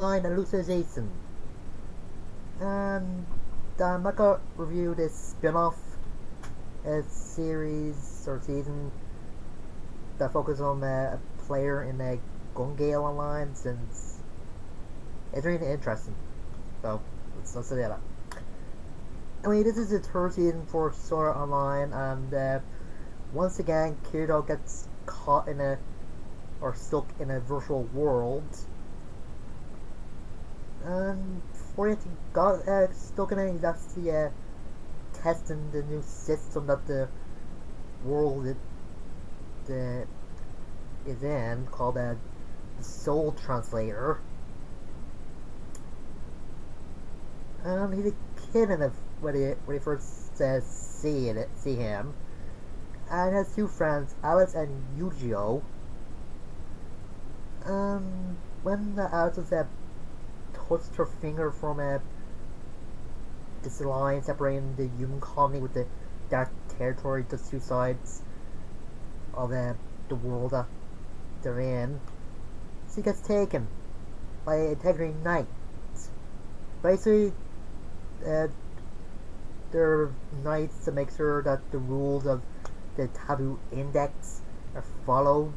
Line Jason. And I'm not gonna review this spin-off series or season that focuses on uh, a player in a Gun Gale Online since it's really interesting. So let's let's say that. I mean, this is the third season for Sword Online, and uh, once again, Kirito gets caught in a or stuck in a virtual world. For it got uh, in it, that's the uh, testing the new system that the world it, the, is in called uh, the Soul Translator. Um, he's a kid in it when he when he first uh, see it see him, and has two friends, Alice and Eugeo. Um, when the Alice was uh, touched her finger from a uh, this line separating the human colony with the dark territory, the two sides of uh, the world that they're in. She gets taken by a Integrity Knight. Basically, uh, they're knights to make sure that the rules of the taboo index are followed,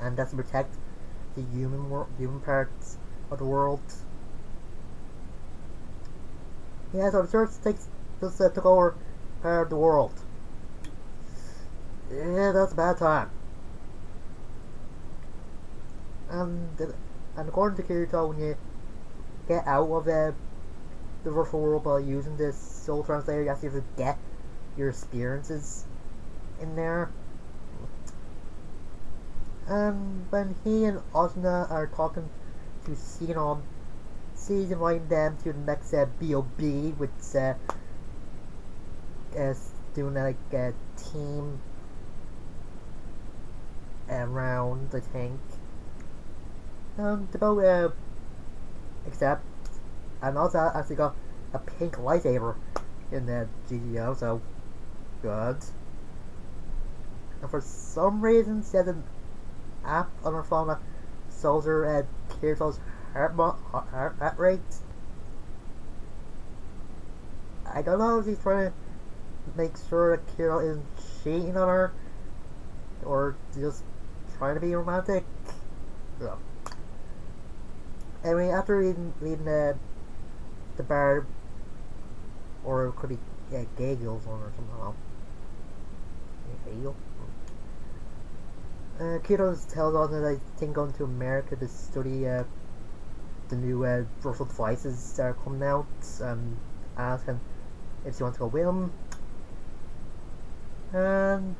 and that's to protect the human world, human parts of the world. Yeah, so the church takes just uh, took over part of the world. Yeah, that's a bad time. And and according to Kirito, when you get out of uh, the virtual world by using this soul translator, you actually have to get your experiences in there. When he and Asuna are talking to Sinon, she's inviting them to the next uh, BOB, which uh, is doing like a team around, I think. Um, go, uh, except, and also actually got a pink lightsaber in the GTO, so good. And for some reason, she has an app on her phone that her uh, Kirito's heart, heart, heart rate. I don't know if he's trying to make sure that Kirito isn't cheating on her, or just trying to be romantic. So. Anyway, after reading, reading the, the bar, or it could be yeah, gay girls on or something, I uh, Kirito tells us that I think going to America to study uh, the new uh, virtual devices that are coming out and ask him if he wants to go with him. And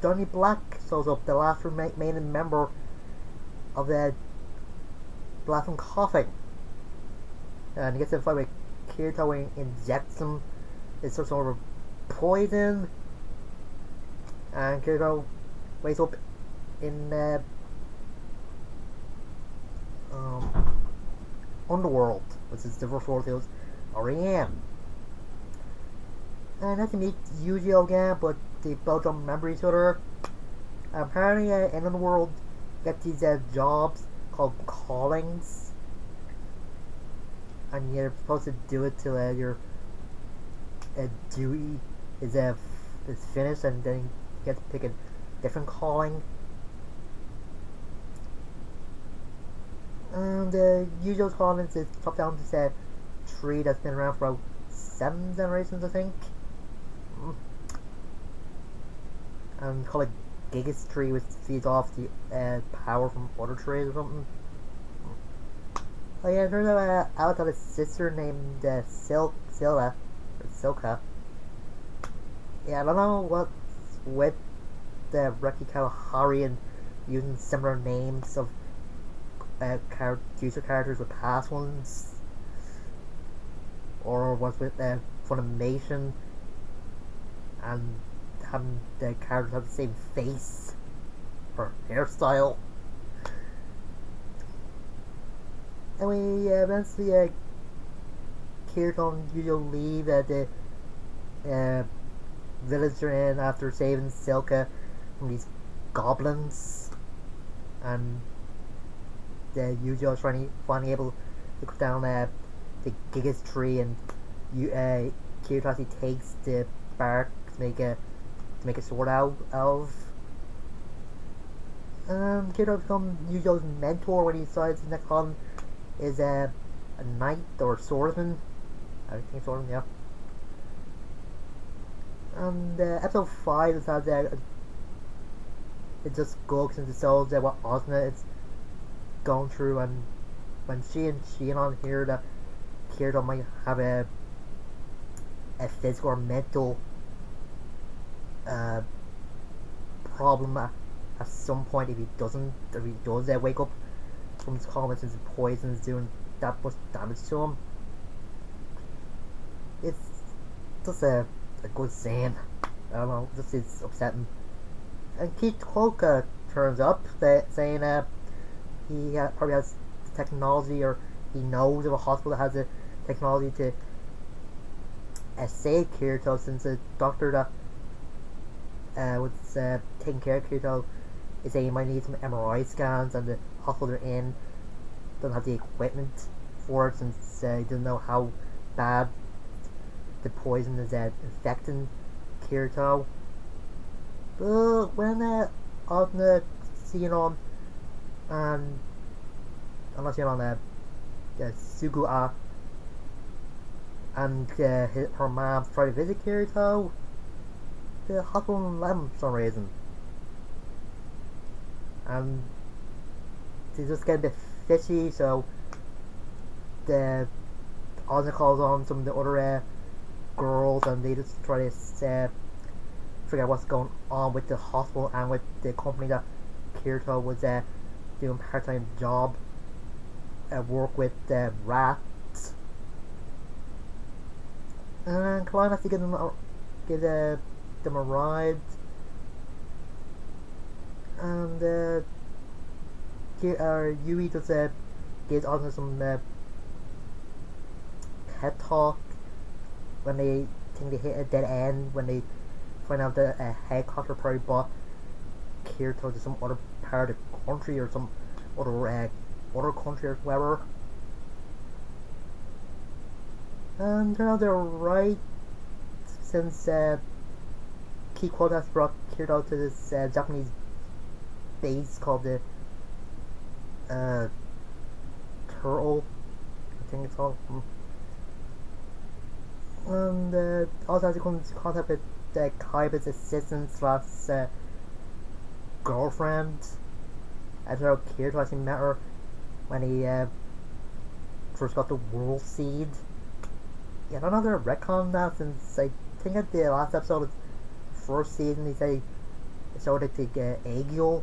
Johnny Black shows up, the last remaining member of the Black from coughing. And he gets in a fight with Kirito and injects him. It's some sort of poison. And Kirito wakes up in uh, um, Underworld, which is the virtual world is REM. And I can meet again, but they both don't remember each other. Apparently, uh, in Underworld, get these uh, jobs called callings, and you're supposed to do it till uh, your uh, duty is uh, is finished, and then you get to pick a different calling. And the usual callings is top down to a tree that's been around for about seven generations, I think. Mm. And call it Gigas tree, which feeds off the uh, power from other trees or something. Oh yeah, there's a uh, out of a sister named uh, Sil Silla, or Selka. Yeah, I don't know what's with the Reki Kawahara and using similar names of uh, char future characters with past ones, or what's with uh, Funimation and having the characters have the same face or hairstyle. And we uh, eventually uh, and Eugeo leave at the uh, village they're in after saving Selka from these goblins and the Eugeo is finally, able to cut down uh, the Gigas tree and you uh, actually takes the bark to make a to make a sword out of. Um, Kirito becomes Eugeo's mentor when he decides his next con is uh, a knight or swordsman. I think swordsman, yeah. And uh, episode 5 is how uh, it just goes into souls uh, what Asuna is going through and when she and Sinon hear that Kirito might have a a physical or mental uh, problem at, at some point if he doesn't if he does uh, wake up from his since the poison is doing that much damage to him. It's just a, a good scene. I don't know, this is upsetting. And Keith turns up that saying uh, he probably has technology or he knows of a hospital that has the technology to uh, save Kirito since the doctor that uh, was uh, taking care of Kirito is saying he might need some MRI scans and the hospital they're in don't have the equipment for it since uh, he doesn't know how bad the poison is uh, infecting Kirito. But when uh, Asuna Sinon and I'm not Sinon uh, uh, Suguha and uh, his, her mom try to visit Kirito, the hospital let him for some reason. And they just get a bit fishy, so the Asuna calls on some of the other uh, girls and they just try to uh, figure out what's going on with the hospital and with the company that Kirito was uh, doing part-time job uh, work with uh, rats. And Klein has to give them a, give uh, them a ride. And uh, uh, Yui just uh, gives Asuna some uh, pep talk when they think they hit a dead end when they find out that a helicopter probably bought Kirito to some other part of the country or some other uh, other country or whatever. And out they're right since uh, Kiko has brought Kirito to this uh, Japanese base called the uh, Turtle, I think it's called. Mm. And uh, also has come into contact with uh, Kayaba's assistant slash uh, girlfriend. I don't know, Kirito actually met her when he uh, first got the world seed. Yeah, another retcon now since I think at the last episode of the first season he said he started to get Agil.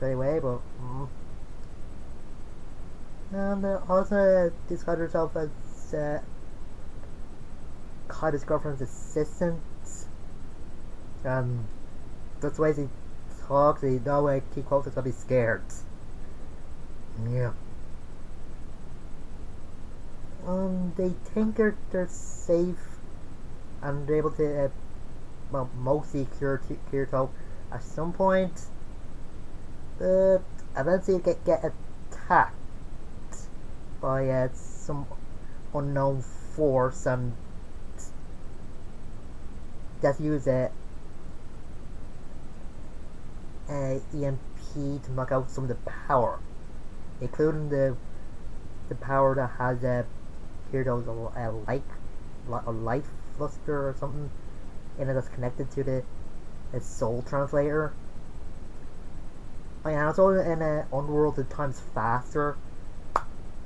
Anyway, but mm. and uh, also described herself as uh, Kayaba's girlfriend's assistant. And that's why he talks, he know he quotes is gonna be scared. Yeah. Um, they think they're, safe and they're able to, uh, well, mostly cure Kirito at some point. But eventually get, get attacked by uh, some unknown force and just use a, Uh, a EMP to knock out some of the power including the the power that has a here those a, a light a light fluster or something and it that's connected to the, the soul translator. And also in a underworld at times faster.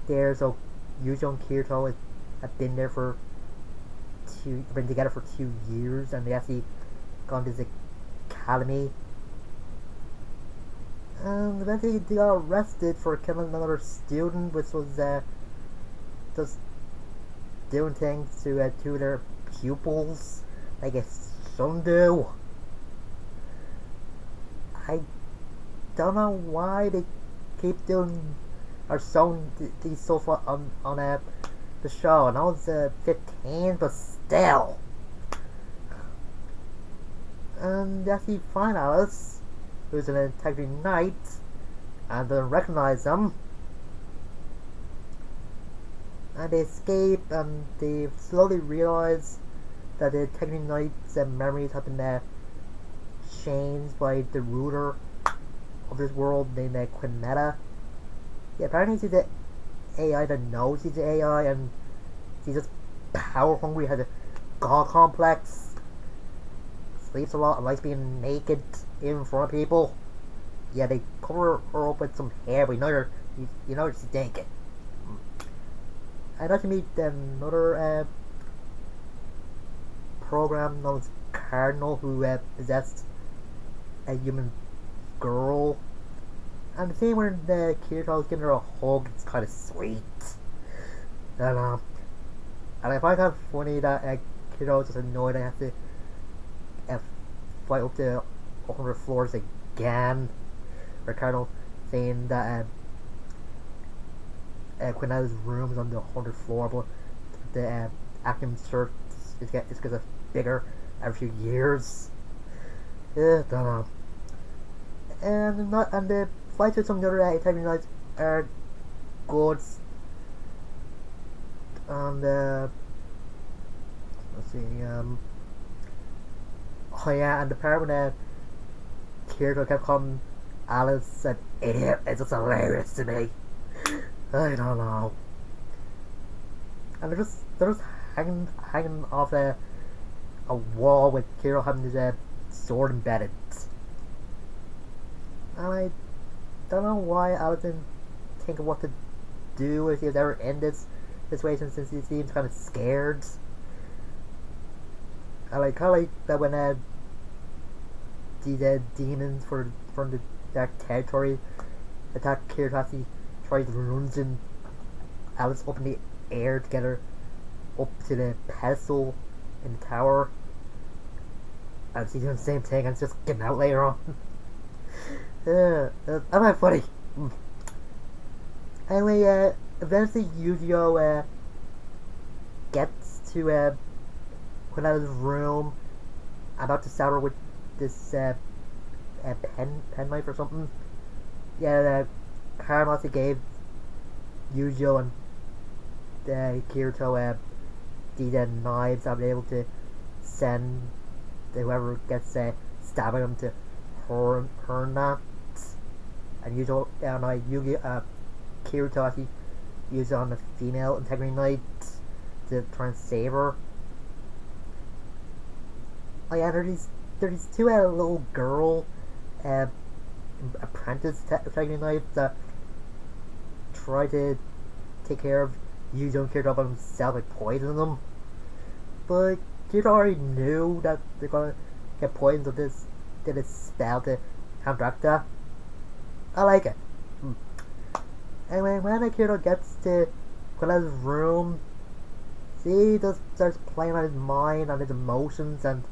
There's a Eugeo and Kirito have been there for two been together for two years and they actually gone to the academy and eventually they got arrested for killing another student, which was uh, just doing things to uh, to their pupils, like a some do. I don't know why they keep doing or showing th these stuff on on uh, the show. And I was uh, 15, but still. And actually, find Alice who's an integrity knight, and doesn't recognize them. And they escape and they slowly realize that the Technic Knight's uh, memories have been uh, changed by the ruler of this world named uh, Quinella. Yeah, apparently she's the AI that knows he's the AI and he's just power hungry, has a god complex, sleeps a lot, and likes being naked in front of people. Yeah, they cover her up with some hair, but you know, you're, you, you know she's naked. I'd like to meet another uh, program known as Cardinal who uh, possessed a human girl. And the thing when the Kirito is giving her a hug, it's kind of sweet. And, um, and I find it kind of funny that uh, Kirito is just annoyed I have to fight up the 100 floors again. Ricardo saying that um, uh, Quinella's room is on the 100th floor, but the uh, acting search is, get, is gonna bigger every few years. Yeah, don't know. And not and the fights with some other uh, Italian knights are good. And uh, let's see, um, yeah, and the part when uh, kept calling Alice an idiot, it's just hilarious to me. I don't know. And they're just they're just hanging hanging off a a wall with Kiro having his uh, sword embedded. And I don't know why I didn't think of what to do if he was ever in this situation since he seems kind of scared. I like of like that when uh, these uh, demons for from the dark territory attack Kiritashi tries in Alice up in the air together up to the pedestal in the tower. And she's doing the same thing and just getting out later on. yeah, uh, I'm not funny. Mm. Anyway, uh, eventually Eugeo! Uh, gets to uh, Quinella's room. About to her with this uh, pen pen knife or something. Yeah, uh, Karamatsu gave Eugeo and uh, Kirito uh, these uh, knives. I'm able to send whoever gets uh, stabbing them to her her that. And Eugeo uh, and I Yugi uh, Kirito actually used on the female integrity knight to try and save her. I entered these 32 had a little girl uh, apprentice technically like that try to take care of you don't care about himself and poison them. But kid already knew that they're gonna get poisoned with this did a spell to counteract that. I like it. Hmm. Anyway, when Akira gets to Quinella's room, she just starts playing on his mind and his emotions and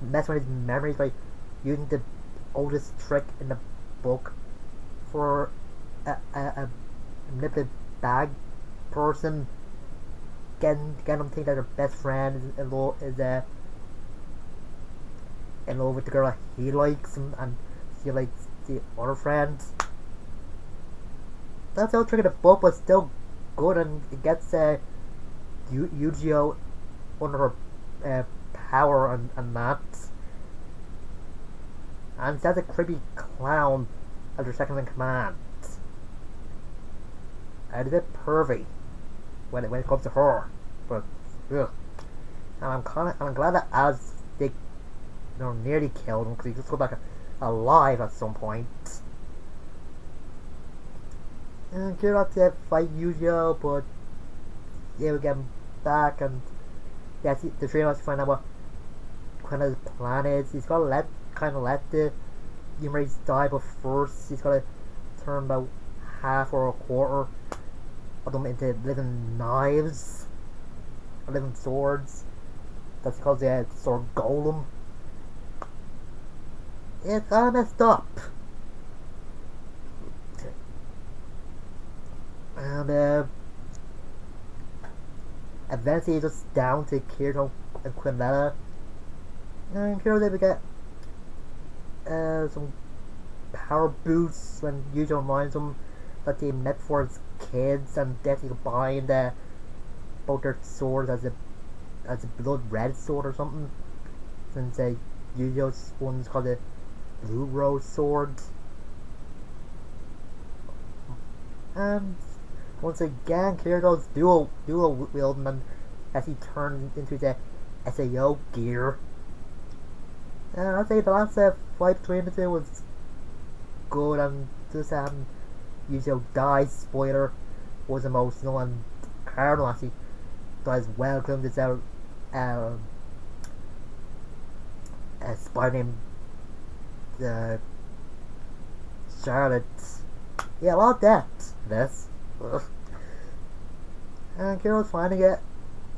his memories by using the oldest trick in the book for a, a, a bag person getting getting them think that their best friend is in love is uh, in love with the girl he likes and, and she likes the other friends. That's the trick of the book, but still good and it gets uh, Yu Eugeo under her uh, power and, and that. And has a creepy clown as second in command. And a bit pervy when it when it comes to her. But ugh. And I'm kind of I'm glad that as they you know nearly killed him because he just got back alive at some point. And get out to fight Eugeo, but yeah, we get him back and yeah, the trainer wants to find out what kind of planets. He's gotta let kind of let the human race die, but first he's gotta turn about half or a quarter of them into living knives, living swords. That's because the sword golem. It's all messed up. And uh, eventually just down to Kirito and Quinella. And here they get uh, some power boosts when Eugeo reminds them that they met for as kids and that they combined uh, both their swords as a as a blood red sword or something. Since uh, Eugeo's one's called a blue rose sword. And once again, Kirito's dual dual wieldman as he turns into the SAO gear. And I'd say the last uh, fight between the two was good and just um usual dies spoiler was emotional and Cardinal actually does welcome this out um spy named uh, Charlotte. Yeah, a lot of depth this. And Kiro's trying to get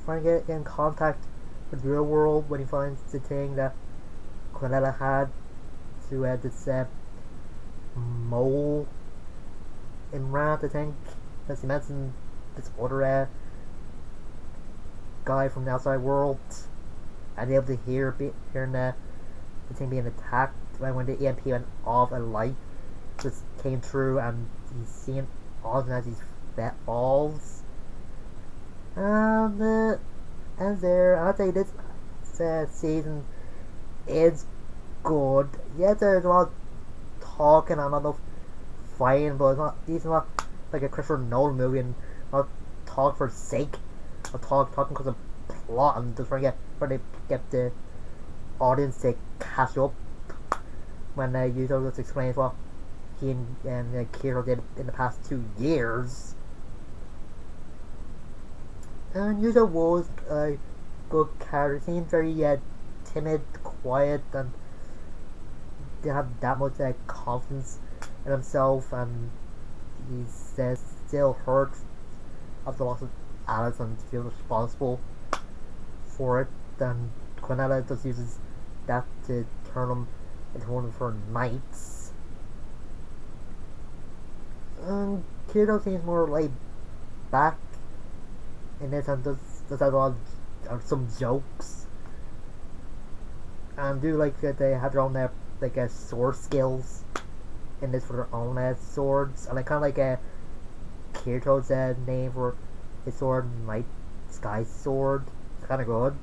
trying to get in contact with the real world when he finds the thing that Quinella had to uh, uh, mole in Rath, I think. As he mentioned this other uh, guy from the outside world and able to hear be, hearing the, the thing being attacked when, when the EMP went off a light just came through and he's seeing Austin as these fat balls. And uh, and there, I'll tell you this uh, season is good. Yeah, there's a lot of talking and a lot of fighting, but it's not, it's not like a Christopher Nolan movie and not talk for sake of talk, talking because of plot and just trying to get, trying to get the audience to catch up when uh, Eugeo just explains what he and, and uh, Kiro did in the past two years. And Eugeo was a good character. He seemed very uh, timid, quiet, and didn't have that much uh, confidence in himself. And he uh, still hurt after the loss of Alice and feels responsible for it. And Quinella just uses that to turn him into one of her knights. And Kirito seems more laid back in this and does, does have a lot of some jokes. And do like that they have their own uh, like uh, sword skills in this for their own uh, swords. And I kind of like uh, Kirito's uh, name for his sword, Night Sky Sword. It's kind of good.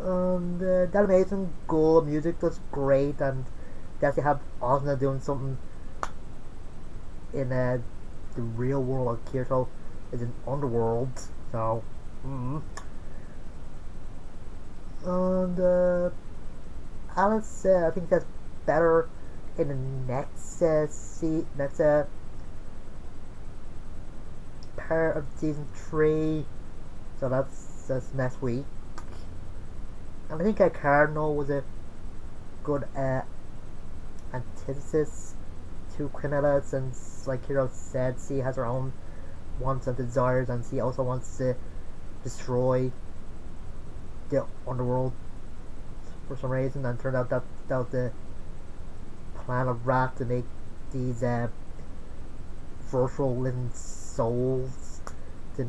And uh, that amazing good music was great, and they actually have Asuna doing something in uh, the real world of Kirito is in Underworld, so mm. And uh, Alice, uh, I think that's better in the next uh, see next uh, part of season three, so that's that's next week. And I think a Cardinal was a good uh, antithesis to Quinella since, like Hiro said, she has her own wants and desires and she also wants to destroy the underworld for some reason and turned out that that was the plan of Rath to make these uh, virtual living souls to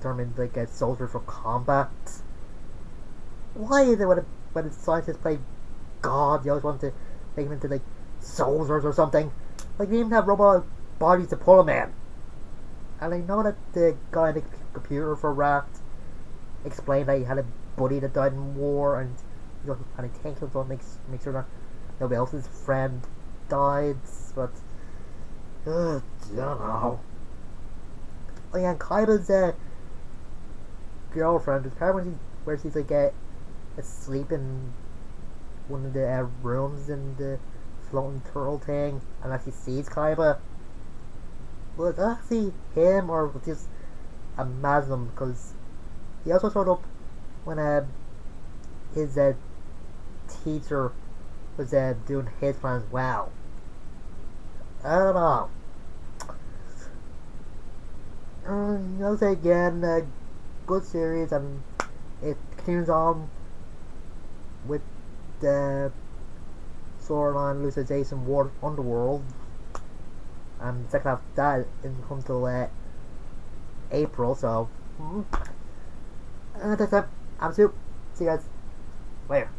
turn into like a soldier for combat why is it when, it, when the scientists play God, you always want to make them into like soldiers or something? Like they even have robot bodies to pull a man. And I know that the guy in the computer for Rath explained that he had a buddy that died in war and you know, and I think he'll make make sure that nobody else's friend died, but uh, I don't know. Oh yeah, and Kayaba's uh, girlfriend is she where she's like uh, asleep in one of the uh, rooms in the floating turtle thing and actually sees Kayaba. Was it actually him or was just imagine because he also showed up when uh, his uh, teacher was uh, doing his plan as well. I don't know. Um, say again, uh, good series and it continues on with the storyline Alicization War Underworld. And the second half of that isn't come till uh, April, so. Mm, and that's it. I'm Soup. See you guys later.